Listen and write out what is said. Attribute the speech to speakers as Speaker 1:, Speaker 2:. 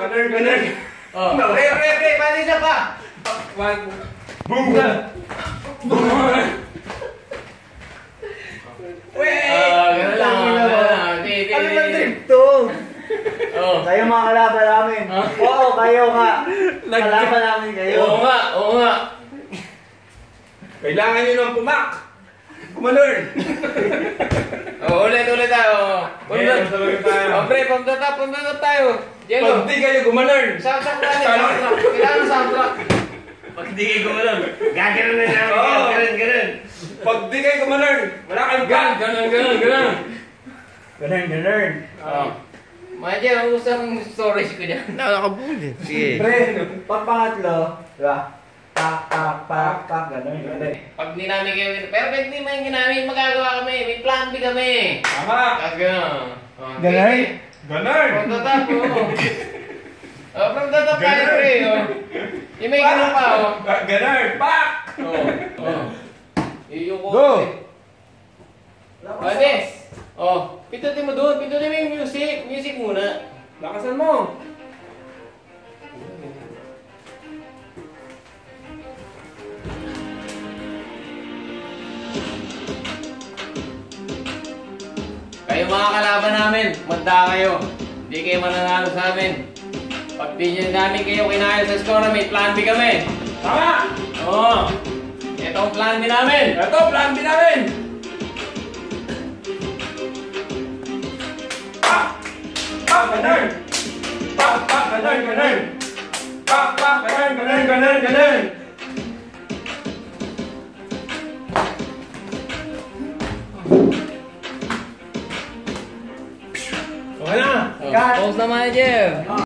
Speaker 1: Ganun, ganun.
Speaker 2: Oh. Pre, pre, pre, paano isa pa?
Speaker 1: One. Boom!
Speaker 2: Ah, ganun lang. ah, ganun lang.
Speaker 3: Ano
Speaker 2: di.
Speaker 3: trip to?
Speaker 2: Oh.
Speaker 3: Kayo mga kalaban namin. Oo, kayo nga. Kalaban namin kayo.
Speaker 2: Oo nga, oo nga.
Speaker 1: Kailangan nyo ng pumak. Kumalern.
Speaker 2: Oh, ulit, ulit tayo.
Speaker 1: Okay,
Speaker 2: Ulit.
Speaker 1: sabay
Speaker 2: Oh, pamtatap, pamtatap tayo.
Speaker 1: Pag
Speaker 2: Jello.
Speaker 1: di kayo gumalern.
Speaker 2: Soundtrack natin, soundtrack. Kailangan soundtrack. Pag di kayo gumalaw, gagano'n na namin.
Speaker 1: Oo.
Speaker 2: Ganun, ganun.
Speaker 1: Pag di kayo gumalern, wala kayong gun.
Speaker 2: Ganun, ganun, ganun.
Speaker 3: Ganun, ganun.
Speaker 2: Oh. Mga Jel, ang gusto ng storage ko dyan.
Speaker 4: Nakakabuli. Sige.
Speaker 3: Pre, pag pangatlo, di ba? Pak, pak, pak, pak, ganun, ganun.
Speaker 2: Pag di namin kayo, pero pag di man namin magagawa kami, may plan B kami.
Speaker 1: Tama.
Speaker 2: Kag gano'n.
Speaker 3: Ganun?
Speaker 2: From the top, oh. Oh, from the top tayo, pre, oh. Yung may ganun pa, oh.
Speaker 1: Ga- Ganun. Pak!
Speaker 2: Oh, oh. Ko.
Speaker 1: Go!
Speaker 2: Pwede. Oh, pindutin mo doon. Pindutin mo yung music. Music muna.
Speaker 1: Lakasan mo.
Speaker 2: Mga kalaban namin, manda kayo. Hindi kayo mananalo sa amin. Pag di nyo namin kayo kinaya sa score, may plan B kami.
Speaker 1: Tama!
Speaker 2: Oo. Ito ang plan B namin.
Speaker 1: Ito, plan B namin. Pak! Pak! Ganun. Pak! Pak! Ganun, ganun. Pak! Pak! Ganun, ganun, ganun, ganun. Okay na.
Speaker 2: Oh, Pause na manager.